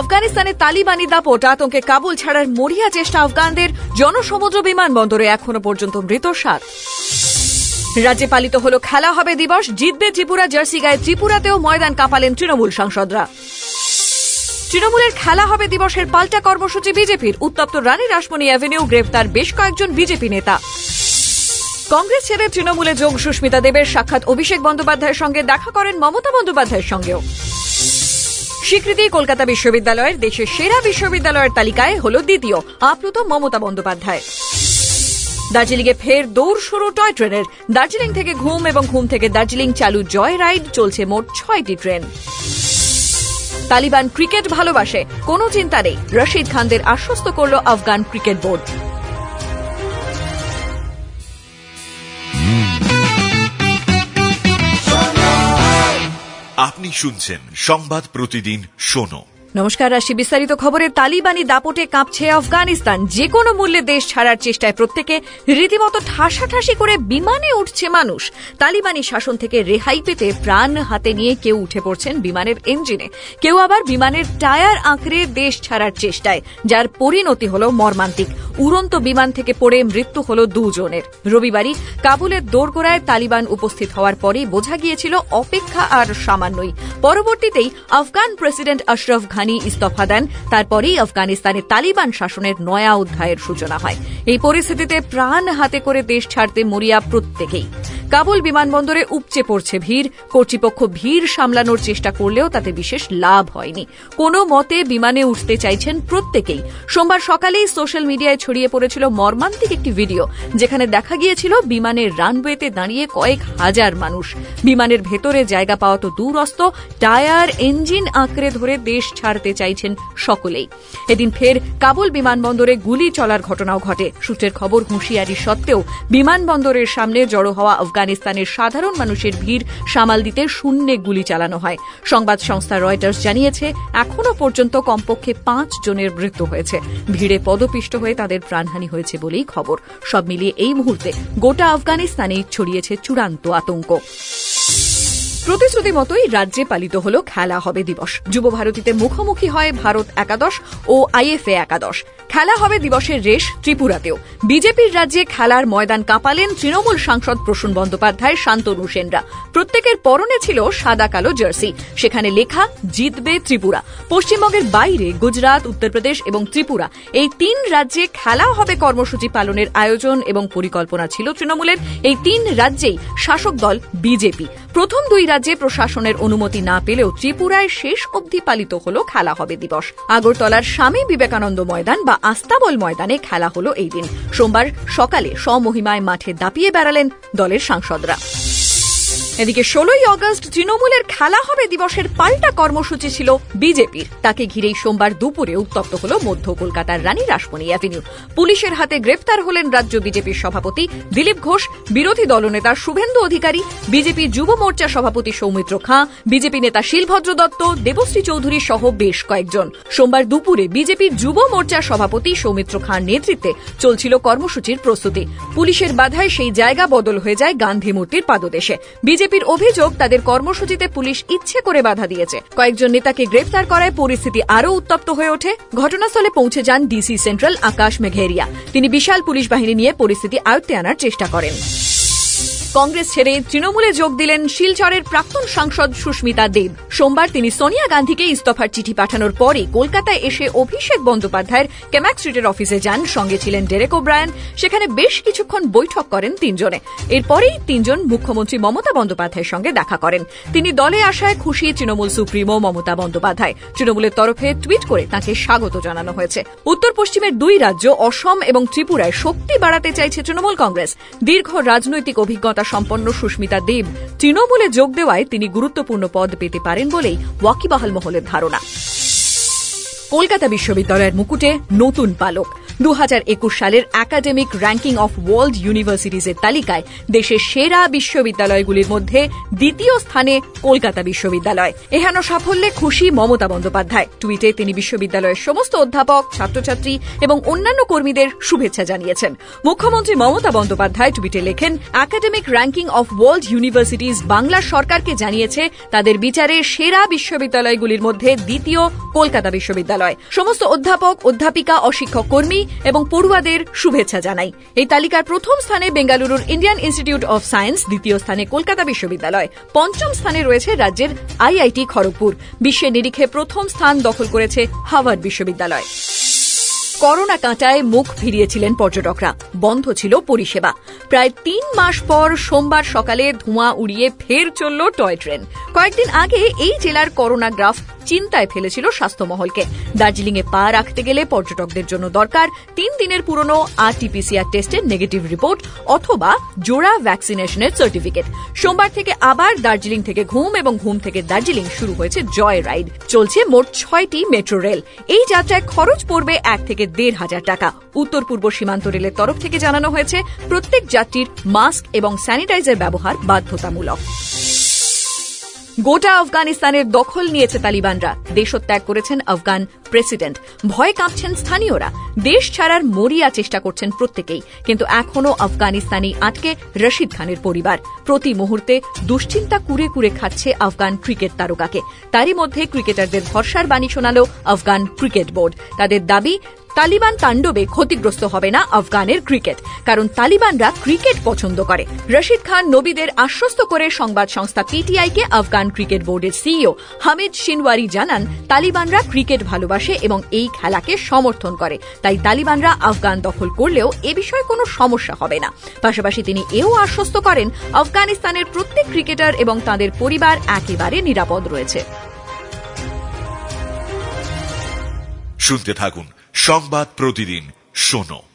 আফগানিস্তানে তালিবানি দাপট, আতঙ্কে কাবুল ছাড়ার মরিয়া চেষ্টা আফগানদের, জনসমুদ্র বিমানবন্দরে এখনও পর্যন্ত মৃত সাত। রাজ্যে পালিত হল খেলা হবে দিবস, জিতবে ত্রিপুরা জার্সি গায়ে ত্রিপুরাতেও ময়দান কাঁপালেন তৃণমূল সাংসদরা। তৃণমূলের খেলা হবে দিবসের পাল্টা কর্মসূচি বিজেপির, উত্তপ্ত রানী রাসমণি অ্যাভিনিউ গ্রেফতার বেশ কয়েকজন বিজেপি নেতা। কংগ্রেস ছেড়ে তৃণমূলে যোগ সুস্মিতা দেবের সাক্ষাৎ অভিষেক বন্দ্যোপাধ্যায়ের সঙ্গে, দেখা করেন মমতা বন্দ্যোপাধ্যায়ের সঙ্গেও। স্বীকৃতি কলকাতা বিশ্ববিদ্যালয়ের দেশের সেরা বিশ্ববিদ্যালয়ের তালিকায় হল দ্বিতীয়, আপ্লুত মমতা বন্দ্যোপাধ্যায়। দার্জিলিংয়ে ফের দৌড় শুরু টয় ট্রেনের। দার্জিলিং থেকে ঘুম এবং ঘুম থেকে দার্জিলিং চালু জয় রাইড চলছে মোট ছয়টি ট্রেন। তালিবান ক্রিকেট ভালোবাসে, কোনো চিন্তা নেই। রশিদ খানদের আশ্বস্ত করল আফগান ক্রিকেট বোর্ড। আপনি শুনছেন সংবাদ প্রতিদিন শোনো। নমস্কার রাশি বিস্তারিত খবরে। তালিবানি দাপটে কাঁপছে আফগানিস্তান। যে কোনো মূল্যে দেশ ছাড়ার চেষ্টায় প্রত্যেকে রীতিমতো ঠাসাঠাসি করে বিমানে উঠছে মানুষ। তালিবানি শাসন থেকে রেহাই পেতে প্রাণ হাতে নিয়ে কেউ উঠে পড়ছেন বিমানের ইঞ্জিনে। কেউ আবার বিমানের টায়ার আঁকড়ে দেশ ছাড়ার চেষ্টায়, যার পরিণতি হল মর্মান্তিক। উড়ন্ত বিমান থেকে পড়ে মৃত্যু হল দুজনের। রবিবারই কাবুলের দোরগোড়ায় তালিবান উপস্থিত হওয়ার পরেই বোঝা গিয়েছিল অপেক্ষা আর সামান্যই। পরবর্তীতেই আফগান প্রেসিডেন্ট আশরফ ঘানি ইস্তফা দেন। তারপরেই আফগানিস্তানে তালিবান শাসনের নয়া অধ্যায়ের সূচনা হয়। এই পরিস্থিতিতে প্রাণ হাতে করে দেশ ছাড়তে মরিয়া প্রত্যেকেই। কাবুল বিমানবন্দরে উপচে পড়ছে ভিড়। কর্তৃপক্ষ ভিড় সামলানোর চেষ্টা করলেও তাতে বিশেষ লাভ হয়নি। কোনো মতে বিমানে উঠতে চাইছেন প্রত্যেকেই। সোমবার সকালেই সোশ্যাল মিডিয়ায় ছড়িয়ে পড়েছিল মর্মান্তিক একটি ভিডিও, যেখানে দেখা গিয়েছিল বিমানের রানওয়েতে দাঁড়িয়ে কয়েক হাজার মানুষ। বিমানের ভেতরে জায়গা পাওয়া তো দূরস্ত, টায়ার, ইঞ্জিন আঁকড়ে ধরে দেশ ছাড়তে চাইছেন সকলেই। এদিন ফের কাবুল বিমানবন্দরে গুলি চলার ঘটনাও ঘটে। সূত্রের খবর, হুঁশিয়ারি সত্ত্বেও বিমানবন্দরের সামনে জড়ো হওয়া আফগানিস্তানের সাধারণ মানুষের ভিড় সামাল দিতে শূন্যে গুলি চালানো হয়। সংবাদ সংস্থা রয়টার্স জানিয়েছে এখনও পর্যন্ত কমপক্ষে পাঁচ জনের মৃত্যু হয়েছে। ভিড়ে পদপিষ্ট হয়ে তাদের প্রাণহানি হয়েছে বলেই খবর। সব মিলিয়ে এই মুহূর্তে গোটা আফগানিস্তানে ছড়িয়েছে চূড়ান্ত আতঙ্ক। প্রতিশ্রুতি মতোই রাজ্যে পালিত হল খেলা হবে দিবস। যুব ভারতীতে মুখোমুখি হয় ভারত একাদশ ও আইএফএ একাদশ। খেলা হবে দিবসের রেশ ত্রিপুরাতেও। বিজেপির রাজ্যে খেলার ময়দান কাঁপালেন তৃণমূল সাংসদ প্রসূন বন্দ্যোপাধ্যায়, শান্তনু সেনরা। প্রত্যেকের পরনে ছিল সাদা কালো জার্সি। সেখানে লেখা, জিতবে ত্রিপুরা। পশ্চিমবঙ্গের বাইরে গুজরাট, উত্তরপ্রদেশ এবং ত্রিপুরা। এই তিন রাজ্যে খেলা হবে কর্মসূচি পালনের আয়োজন এবং পরিকল্পনা ছিল তৃণমূলের। এই তিন রাজ্যেই শাসক দল বিজেপি। প্রথম দুই রাজ্যে প্রশাসনের অনুমতি না পেলেও ত্রিপুরায় শেষ অবধি পালিত হল খেলা হবে দিবস। আগরতলার স্বামী বিবেকানন্দ ময়দান বা আস্তাবল ময়দানে খেলা হলো এই দিন। সোমবার সকালে স্বমহিমায় মাঠে দাপিয়ে বেড়ালেন দলের সাংসদরা। এদিকে ষোলোই অগস্ট তৃণমূলের খেলা হবে দিবসের পাল্টা কর্মসূচি ছিল বিজেপির। তাকে ঘিরেই সোমবার দুপুরে উত্তপ্ত হল মধ্য কলকাতার রানী রাসমণি অ্যাভিনিউ। পুলিশের হাতে গ্রেপ্তার হলেন রাজ্য বিজেপির সভাপতি দিলীপ ঘোষ, বিরোধী দলনেতা শুভেন্দু অধিকারী, বিজেপি যুব মোর্চা সভাপতি সৌমিত্র খাঁ, বিজেপি নেতা শিলভদ্র দত্ত, দেবশ্রী চৌধুরী সহ বেশ কয়েকজন। সোমবার দুপুরে বিজেপির যুব মোর্চা সভাপতি সৌমিত্র খাঁর নেতৃত্বে চলছিল কর্মসূচির প্রস্তুতি। পুলিশের বাধায় সেই জায়গা বদল হয়ে যায় গান্ধী মূর্তির পাদদেশে। বিজেপির অভিযোগ, তাদের কর্মসূচিতে পুলিশ ইচ্ছে করে বাধা দিয়েছে। কয়েকজন নেতাকে গ্রেফতার করায় পরিস্থিতি আরও উত্তপ্ত হয়ে ওঠে। ঘটনাস্থলে পৌঁছে যান ডিসি সেন্ট্রাল আকাশ মেঘেরিয়া। তিনি বিশাল পুলিশ বাহিনী নিয়ে পরিস্থিতি আয়ত্তে আনার চেষ্টা করেন। কংগ্রেস ছেড়ে তৃণমূলে যোগ দিলেন শিলচরের প্রাক্তন সাংসদ সুস্মিতা দেব। সোমবার তিনি সোনিয়া গান্ধীকে ইস্তফার চিঠি পাঠানোর পরে কলকাতায় এসে অভিষেক বন্দ্যোপাধ্যায়ের ক্যামাক স্ট্রিটের অফিসে যান। সঙ্গে ছিলেন ডেরেক ওব্রায়ন। সেখানে বেশ কিছুক্ষণ বৈঠক করেন তিনজনে। এরপরেই তিনজন মুখ্যমন্ত্রী মমতা বন্দ্যোপাধ্যায়ের সঙ্গে দেখা করেন। তিনি দলে আসায় খুশি তৃণমূল সুপ্রিমো মমতা বন্দ্যোপাধ্যায়। তৃণমূলের তরফে টুইট করে তাকে স্বাগত জানানো হয়েছে। উত্তর পশ্চিমের দুই রাজ্য, অসম এবং ত্রিপুরায় শক্তি বাড়াতে চাইছে তৃণমূল কংগ্রেস। দীর্ঘ রাজনৈতিক অভিজ্ঞতা সম্পন্ন সুস্মিতা দেব। তৃণমূলে যোগ দেওয়ায় তিনি গুরুত্বপূর্ণ পদ পেতে পারেন বলেই ওয়াকিবাহাল মহলের ধারণা। কলকাতা বিশ্ববিদ্যালয়ের মুকুটে নতুন পালক। দু হাজার একুশ সালের একাডেমিক র্যাঙ্কিং অফ ওয়ার্ল্ড ইউনিভার্সিটিজের তালিকায় দেশের সেরা বিশ্ববিদ্যালয়গুলির মধ্যে দ্বিতীয় স্থানে কলকাতা বিশ্ববিদ্যালয়। এহেন সাফল্যে খুশি মমতা বন্দ্যোপাধ্যায়। টুইটে তিনি বিশ্ববিদ্যালয়ের সমস্ত অধ্যাপক, ছাত্রছাত্রী এবং অন্যান্য কর্মীদের শুভেচ্ছা জানিয়েছেন। মুখ্যমন্ত্রী মমতা বন্দ্যোপাধ্যায় টুইটে লেখেন academic ranking of world universities Bangla সরকারকে জানিয়েছে তাদের বিচারে সেরা বিশ্ববিদ্যালয়গুলির মধ্যে দ্বিতীয় কলকাতা বিশ্ববিদ্যালয়। সমস্ত অধ্যাপক, অধ্যাপিকা, অশিক্ষক কর্মী এবং পড়ুয়াদের শুভেচ্ছা জানাই। এই তালিকার প্রথম স্থানে বেঙ্গালুরুর ইন্ডিয়ান ইনস্টিটিউট অফ সায়েন্স, দ্বিতীয় স্থানে কলকাতা বিশ্ববিদ্যালয়, পঞ্চম স্থানে রয়েছে রাজ্যের আইআইটি খড়গপুর। বিশ্বের নিরিখে প্রথম স্থান দখল করেছে হাভার্ড বিশ্ববিদ্যালয়। করোনা কাঁটায় মুখ ফিরিয়েছিলেন পর্যটকরা। বন্ধ ছিল পরিষেবা। প্রায় তিন মাস পর সোমবার সকালে ধোঁয়া উড়িয়ে ফের চলল টয় ট্রেন। কয়েকদিন আগে এই জেলার করোনা গ্রাফ চিন্তায় ফেলেছিল স্বাস্থ্যমহলকে। দার্জিলিং এ পা রাখতে গেলে পর্যটকদের জন্য দরকার তিন দিনের পুরনো আরটিপিসিআর টেস্টের নেগেটিভ রিপোর্ট অথবা জোড়া ভ্যাকসিনেশনের সার্টিফিকেট সোমবার থেকে আবার দার্জিলিং থেকে ঘুম এবং ঘুম থেকে দার্জিলিং শুরু হয়েছে জয় রাইড। চলছে মোট ছয়টি মেট্রো রেল এই যাত্রায় খরচ পড়বে এক থেকে দেড় হাজার টাকা। উত্তর পূর্ব সীমান্ত রেলের তরফ থেকে জানানো হয়েছে, প্রত্যেক যাত্রীর মাস্ক এবং স্যানিটাইজার ব্যবহার বাধ্যতামূলক। গোটা আফগানিস্তানের দখল নিয়েছে তালিবানরা। দেশত্যাগ করেছেন আফগান প্রেসিডেন্ট। ভয় কাঁপছেন স্থানীয়রা। দেশ ছাড়ার মরিয়া চেষ্টা করছেন প্রত্যেকেই। কিন্তু এখনও আফগানিস্তানি আটকে রশিদ খানের পরিবার। প্রতি মুহূর্তে দুশ্চিন্তা কুরে কুরে খাচ্ছে আফগান ক্রিকেট তারকাকে। তারই মধ্যে ক্রিকেটারদের ভরসার বাণী শোনাল আফগান ক্রিকেট বোর্ড। তাদের দাবি তালিবান তাণ্ডবে ক্ষতিগ্রস্ত হবে না আফগানের ক্রিকেট, কারণ তালিবানরা ক্রিকেট পছন্দ করে। রশিদ খান নবীদের আশ্বস্ত করে সংবাদ সংস্থা পিটিআইকে আফগান ক্রিকেট বোর্ডের সিইও হামিদ শিনওয়ারি জানান, তালিবানরা ক্রিকেট ভালোবাসে এবং এই খেলাকে সমর্থন করে। তাই তালিবানরা আফগান দখল করলেও এ বিষয়ে কোনো সমস্যা হবে না। পাশাপাশি তিনি এও আশ্বস্ত করেন, আফগানিস্তানের প্রত্যেক ক্রিকেটার এবং তাদের পরিবার একেবারে নিরাপদ রয়েছে। শুনতে থাকুন সংবাদ প্রতিদিন শোনো।